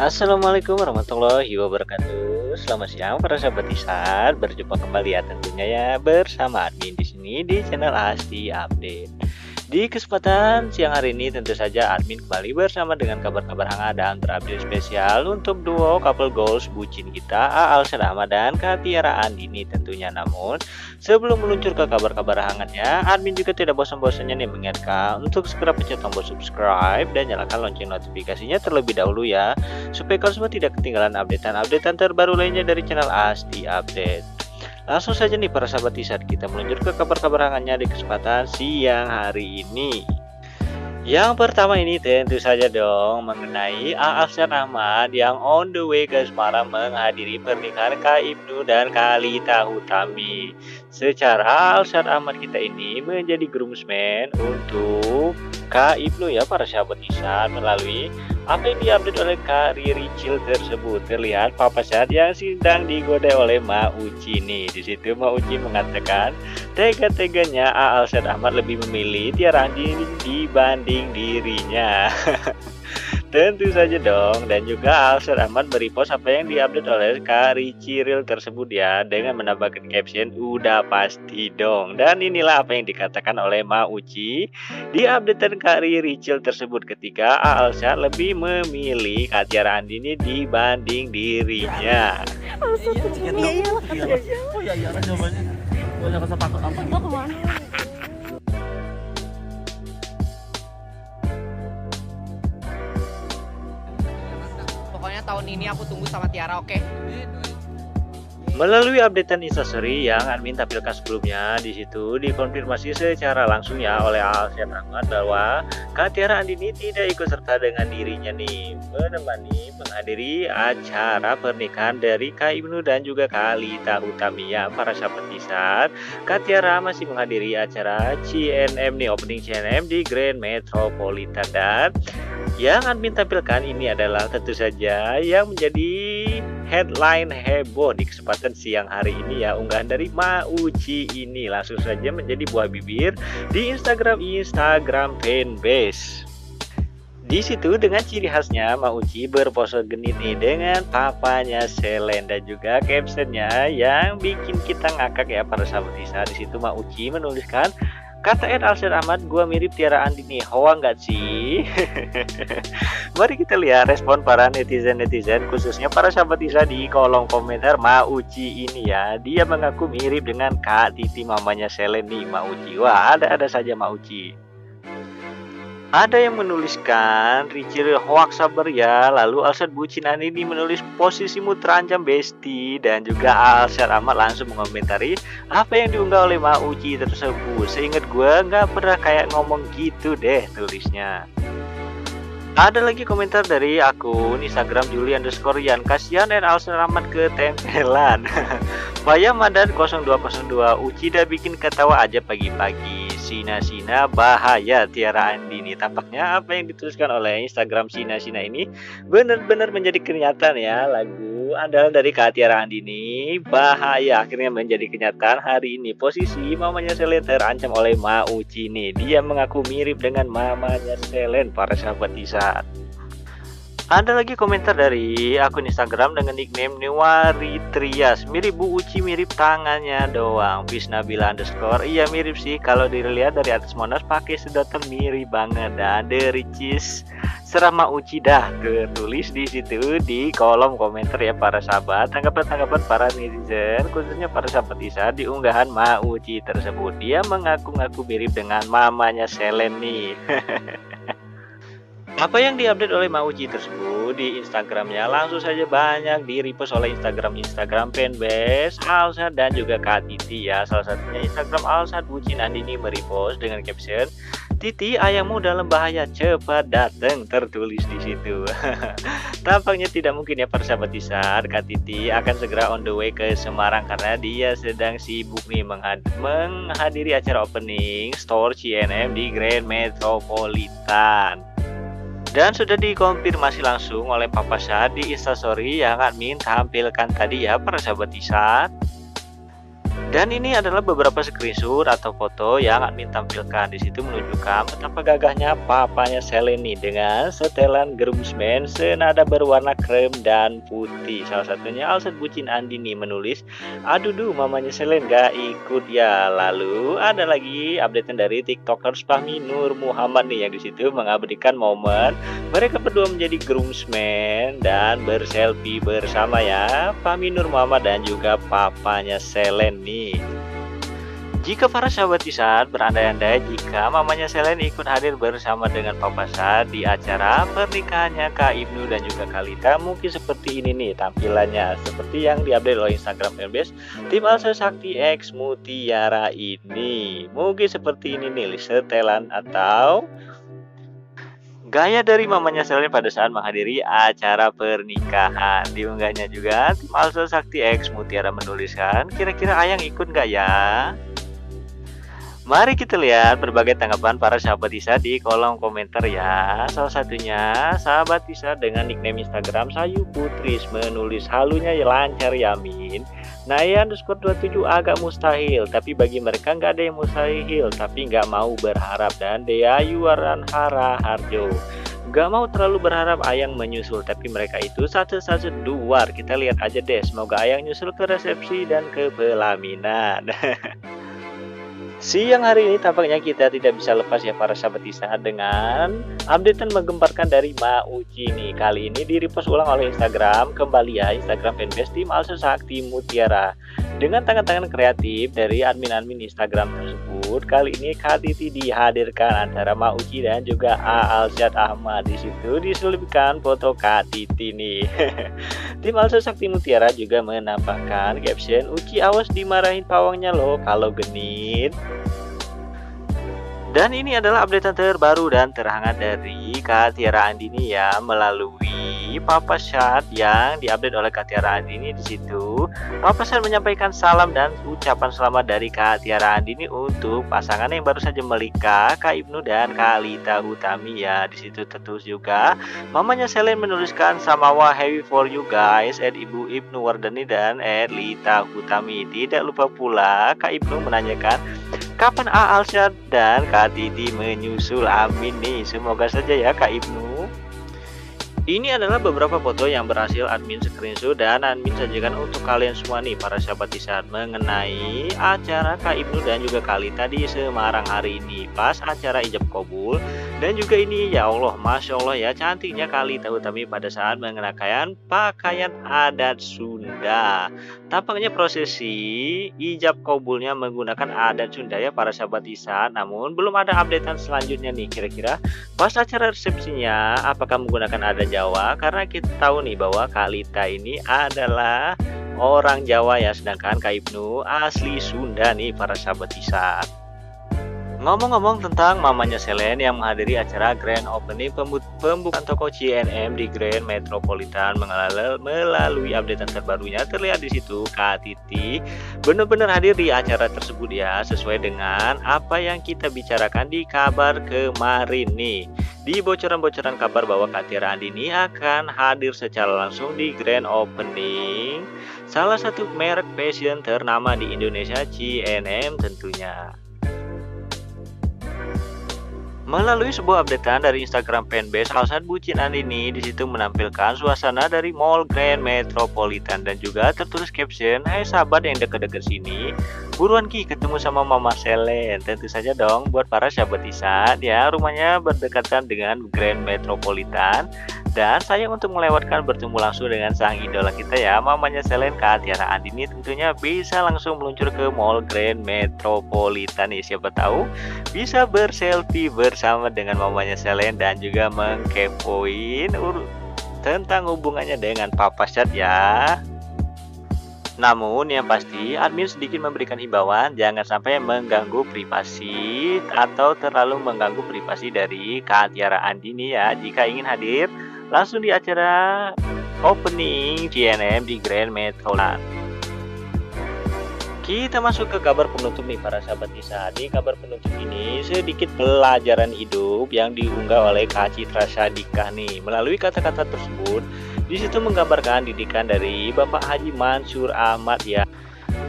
Assalamualaikum warahmatullahi wabarakatuh. Selamat siang para sahabat Isat. Berjumpa kembali ya tentunya ya bersama admin di sini di channel Asti Update. Di kesempatan siang hari ini tentu saja admin kembali bersama dengan kabar-kabar hangat dan terupdate spesial untuk duo couple goals bucin kita Aal Sedama dan Katiara Andini tentunya namun sebelum meluncur ke kabar-kabar hangatnya admin juga tidak bosan-bosannya nih mengingatkan untuk segera pencet tombol subscribe dan nyalakan lonceng notifikasinya terlebih dahulu ya supaya kalian semua tidak ketinggalan updatean-updatean terbaru lainnya dari channel Asti Update. Langsung saja nih para sahabat saat kita meluncur ke kabar-kabar hangatnya di kesempatan siang hari ini. Yang pertama ini tentu saja dong mengenai Aalsan Ahmad yang on the way ke Semarang menghadiri pernikahan Kak Ibnu dan Kalita Hutami. Secara Aalsan Ahmad kita ini menjadi groomsman untuk Kak Ibnu ya para sahabat Isan melalui apa yang diupdate oleh Kak Riri Cil tersebut terlihat Papa Saat yang sedang digoda oleh Ma Uci nih. Di situ Ma Uci mengatakan tega-teganya Said Ahmad lebih memilih Tiara Andini dibanding dirinya. Tentu saja dong dan juga Alsir Ahmad merepost apa yang diupdate oleh Kak Riciril tersebut ya dengan menambahkan caption udah pasti dong dan inilah apa yang dikatakan oleh Ma Uci di updatean Kak Ricil tersebut ketika Alsir lebih memilih Kak Tiara Andini dibanding dirinya. Oh iya iya. Oh iya iya jawabannya. Banyak sepatu apa? Mau ke mana? Tahun ini aku tunggu sama Tiara, oke? Okay? Melalui updatean instastory yang admin tampilkan sebelumnya, di situ dikonfirmasi secara langsung ya oleh Alsian Ahmad bahwa Kak Tiara Andini tidak ikut serta dengan dirinya nih menemani menghadiri acara pernikahan dari Kak Ibnu dan juga Kak Lita Utamia para sahabat saat Kak Tiara masih menghadiri acara CNM nih opening CNM di Grand Metropolitan. Dan yang admin tampilkan ini adalah tentu saja yang menjadi headline heboh di kesempatan siang hari ini ya unggahan dari Mauci ini langsung saja menjadi buah bibir di Instagram Instagram fanbase. Di situ dengan ciri khasnya Mauci berpose genit nih dengan papanya Selen dan juga captionnya yang bikin kita ngakak ya para sahabat Isa. Di situ Mauci menuliskan Kata Ed Alsir Ahmad, gua mirip Tiara Andini. Hoa nggak sih? Mari kita lihat respon para netizen-netizen, khususnya para sahabat Isa di kolom komentar Mauci ini ya. Dia mengaku mirip dengan Kak Titi mamanya Seleni Mauci. Wah, ada-ada saja Mauci. Ada yang menuliskan Richard hoax sabar ya. Lalu Alsat Bucinan ini menulis posisimu terancam besti. Dan juga Alsat Ahmad langsung mengomentari Apa yang diunggah oleh Ma Uci tersebut? Seingat gue nggak pernah kayak ngomong gitu deh tulisnya. Ada lagi komentar dari akun Instagram Juli underscore Yan. Kasian dan Alsat Ahmad ketempelan. Bayam Madan 0202 Uci dah bikin ketawa aja pagi-pagi. Sina Sina bahaya Tiara Andini tampaknya apa yang dituliskan oleh Instagram Sina Sina ini benar-benar menjadi kenyataan ya. Lagu andalan dari Kak Tiara Andini bahaya akhirnya menjadi kenyataan hari ini. Posisi mamanya Selen terancam oleh Mauci nih dia mengaku mirip dengan mamanya Selen para sahabat di saat ada lagi komentar dari akun Instagram dengan nickname Newari Trias Mirip Bu Uci mirip tangannya doang. Bisnabila underscore. Iya mirip sih. Kalau dilihat dari atas Monas pakai sedotan mirip banget. Dan dari Cis Serama Uci dah tertulis di situ di kolom komentar ya para sahabat. Tanggapan-tanggapan para netizen khususnya para sahabat Isa di unggahan Ma Uci tersebut. Dia mengaku-ngaku mirip dengan mamanya Selen nih Apa yang diupdate oleh Mauji tersebut di Instagramnya? Langsung saja banyak di repost oleh Instagram Instagram fanbase Alsat dan juga Kak Titi ya. Salah satunya Instagram Alsat Bucin Andini merepost dengan caption Titi ayahmu dalam bahaya cepat datang tertulis di situ. Tampaknya tidak mungkin ya persahabat Isar Kak Titi akan segera on the way ke Semarang karena dia sedang sibuk nih menghadiri acara opening store CNM di Grand Metropolitan dan sudah dikonfirmasi langsung oleh Papa Syad di instastory yang admin tampilkan tadi ya para sahabat Isat Dan ini adalah beberapa screenshot atau foto yang admin tampilkan. Di situ menunjukkan betapa gagahnya papanya Seleni dengan setelan groomsman senada berwarna krem dan putih. Salah satunya Alset Bucin Andini menulis, "Aduh duh mamanya Selen gak ikut ya." Lalu ada lagi update dari TikTokers Fahmi Nur Muhammad nih yang di situ mengabadikan momen mereka berdua menjadi groomsman dan berselfie bersama ya. Fahmi Nur Muhammad dan juga papanya Selen jika para sahabat Isat berandai-andai jika mamanya Selen ikut hadir bersama dengan Papa Sat di acara pernikahannya Kak Ibnu dan juga Kalita mungkin seperti ini nih tampilannya. Seperti yang diupdate oleh Instagram fanbase tim Alsa Sakti X Mutiara ini. Mungkin seperti ini nih setelan atau Gaya dari mamanya Selen pada saat menghadiri acara pernikahan. Diunggahnya juga tim Sakti X Mutiara menuliskan Kira-kira Ayang ikut nggak ya? Mari kita lihat berbagai tanggapan para sahabat Isa di kolom komentar ya. Salah satunya sahabat Isa dengan nickname Instagram Sayu Putris menulis halunya ya lancar yamin Naya underscore 27 agak mustahil Tapi bagi mereka nggak ada yang mustahil Tapi nggak mau berharap. Dan Dea Yuwaran Hara Harjo Gak mau terlalu berharap Ayang menyusul Tapi mereka itu satu-satu duar. Kita lihat aja deh Semoga Ayang nyusul ke resepsi dan ke pelaminan Siang hari ini tampaknya kita tidak bisa lepas ya para sahabat Isa dengan update menggemparkan dari Ma Uci nih. Kali ini di repost ulang oleh Instagram kembali ya Instagram fanbase tim Alsa Sakti Mutiara. Dengan tangan-tangan kreatif dari admin-admin Instagram tersebut, kali ini KTT dihadirkan antara Ma Uci dan juga A Alsyad Ahmad. Di situ diselipkan foto KTT nih. Tim Alsa Sakti Mutiara juga menambahkan caption Uci awas dimarahin pawangnya loh kalau genit. Dan ini adalah update terbaru dan terhangat dari Kak Tiara Andini ya melalui Papa Syat yang diupdate oleh Kak Tiara Andini di situ. Papa Syat menyampaikan salam dan ucapan selamat dari Kak Tiara Andini untuk pasangan yang baru saja melikah Kak Ibnu dan Kak Lita Hutami ya. Di situ tertulis juga mamanya Selen menuliskan Samawa heavy for you guys at Ibu Ibnu Wardani dan at Lita Hutami. Tidak lupa pula Kak Ibnu menanyakan Kapan A Alsyad dan Kak Titi menyusul? Amin nih. Semoga saja ya Kak Ibnu. Ini adalah beberapa foto yang berhasil admin screenshot dan admin sajikan untuk kalian semua nih para sahabat di saat mengenai acara Kak Ibnu dan juga Kalita di Semarang hari ini pas acara ijab kabul dan juga ini ya Allah Masya Allah ya cantiknya Kalita Utami pada saat mengenakan pakaian adat Sunda. Tampaknya prosesi ijab kabulnya menggunakan adat Sunda ya para sahabat Isa namun belum ada updatean selanjutnya nih kira-kira pas acara resepsinya apakah menggunakan adat Jawa? Karena kita tahu nih bahwa Kalita ini adalah orang Jawa ya sedangkan Kak Ibnu asli Sunda nih para sahabat Isa Ngomong-ngomong tentang mamanya Selen yang menghadiri acara grand opening pembukaan toko CNM di Grand Metropolitan melalui update terbarunya terlihat di situ Kak Titi benar-benar hadir di acara tersebut ya sesuai dengan apa yang kita bicarakan di kabar kemarin nih di bocoran-bocoran kabar bahwa Kak Tira Andini akan hadir secara langsung di grand opening salah satu merek fashion ternama di Indonesia CNM tentunya. Melalui sebuah updatean dari Instagram fanbase, Alsat Bucin Andini di situ menampilkan suasana dari Mall Grand Metropolitan dan juga tertulis caption, Hai sahabat yang deket-deket sini, buruan Ki ketemu sama Mama Selen. Tentu saja dong buat para sahabat Isat ya, rumahnya berdekatan dengan Grand Metropolitan dan saya untuk melewatkan bertemu langsung dengan sang idola kita ya Mamanya Selen Kak Tiara Andini tentunya bisa langsung meluncur ke Mall Grand Metropolitan nih Siapa tahu bisa berselfie bersama dengan mamanya Selen Dan juga mengkepoin tentang hubungannya dengan Papa Chat ya. Namun yang pasti admin sedikit memberikan himbauan jangan sampai mengganggu privasi atau terlalu mengganggu privasi dari Kak Tiara Andini ya. Jika ingin hadir langsung di acara opening GNM di Grand Metroland. Kita masuk ke kabar penutup nih para sahabat Isa. Di kabar penutup ini sedikit pelajaran hidup yang diunggah oleh Kak Citra Sadikah nih. Melalui kata-kata tersebut, di situ menggambarkan didikan dari Bapak Haji Mansur Ahmad ya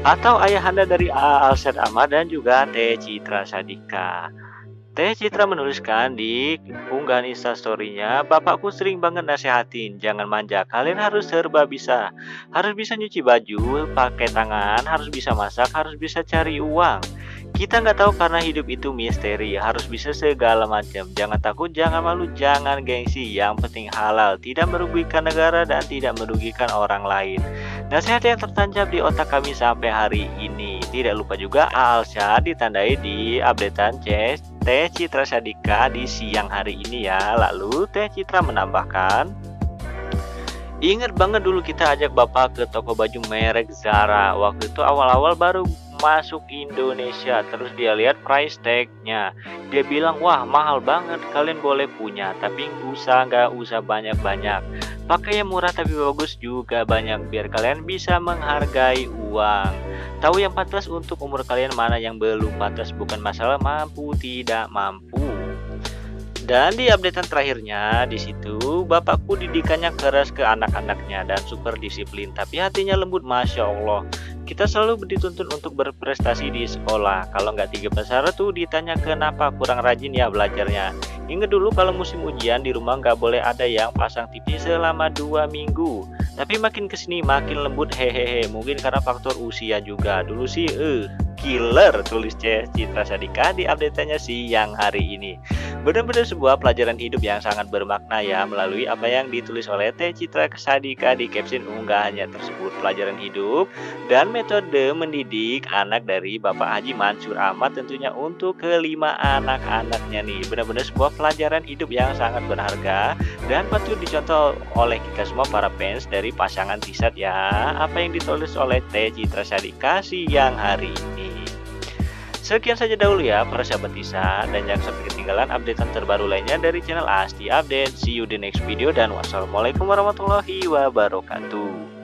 atau ayahanda dari A. Alsed Ahmad dan juga T. Citra Sadika. Teh Citra menuliskan di unggahan instastorynya, Bapakku sering banget nasehatin, jangan manja, kalian harus serba bisa. Harus bisa nyuci baju, pakai tangan, harus bisa masak, harus bisa cari uang. Kita nggak tahu karena hidup itu misteri, harus bisa segala macam. Jangan takut, jangan malu, jangan gengsi. Yang penting halal, tidak merugikan negara dan tidak merugikan orang lain. Nasihat yang tertancap di otak kami sampai hari ini. Tidak lupa juga Alsya ditandai di updatean Chess Teh Citra Sadika di siang hari ini ya. Lalu Teh Citra menambahkan, Ingat banget dulu kita ajak bapak ke toko baju merek Zara. Waktu itu awal-awal baru masuk Indonesia. Terus dia lihat price tagnya. Dia bilang, wah mahal banget. Kalian boleh punya, tapi usah nggak usah banyak-banyak. Pakai yang murah tapi bagus juga banyak biar kalian bisa menghargai uang. Tahu yang pantas untuk umur kalian mana yang belum pantas bukan masalah mampu tidak mampu. Dan di updatean terakhirnya di situ bapakku didikannya keras ke anak-anaknya dan super disiplin tapi hatinya lembut masya Allah. Kita selalu dituntut untuk berprestasi di sekolah. Kalau nggak tiga besar tuh ditanya kenapa kurang rajin ya belajarnya. Ingat dulu kalau musim ujian di rumah nggak boleh ada yang pasang TV selama dua minggu. Tapi makin ke sini makin lembut hehehe. Mungkin karena faktor usia juga. Dulu sih eh killer tulis Citra Sadika di update-nya siang hari ini. Benar-benar sebuah pelajaran hidup yang sangat bermakna ya Melalui apa yang ditulis oleh Teh Citra Sadika di caption unggahannya tersebut. Pelajaran hidup dan metode mendidik anak dari Bapak Haji Mansur Ahmad tentunya untuk kelima anak-anaknya nih. Benar-benar sebuah pelajaran hidup yang sangat berharga Dan patut dicontoh oleh kita semua para fans dari pasangan Tisat ya. Apa yang ditulis oleh T. Citra Sadika siang hari ini Sekian saja dahulu ya para sahabat Tisa Dan jangan sampai ketinggalan updatean terbaru lainnya dari channel Asti Update. See you di next video dan wassalamualaikum warahmatullahi wabarakatuh